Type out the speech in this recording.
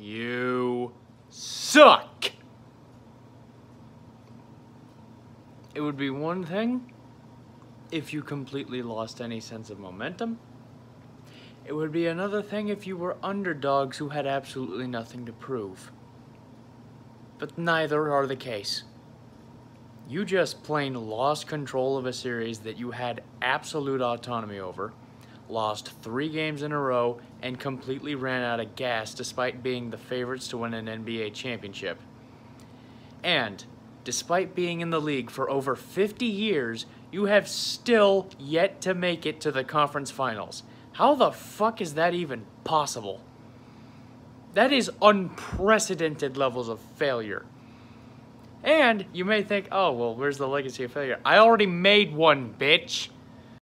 You suck! It would be one thing if you completely lost any sense of momentum. It would be another thing if you were underdogs who had absolutely nothing to prove. But neither are the case. You just plain lost control of a series that you had absolute autonomy over, lost three games in a row, and completely ran out of gas despite being the favorites to win an NBA championship. And, despite being in the league for over 50 years, you have still yet to make it to the conference finals. How the fuck is that even possible? That is unprecedented levels of failure. And you may think, oh, well, where's the legacy of failure? I already made one, bitch.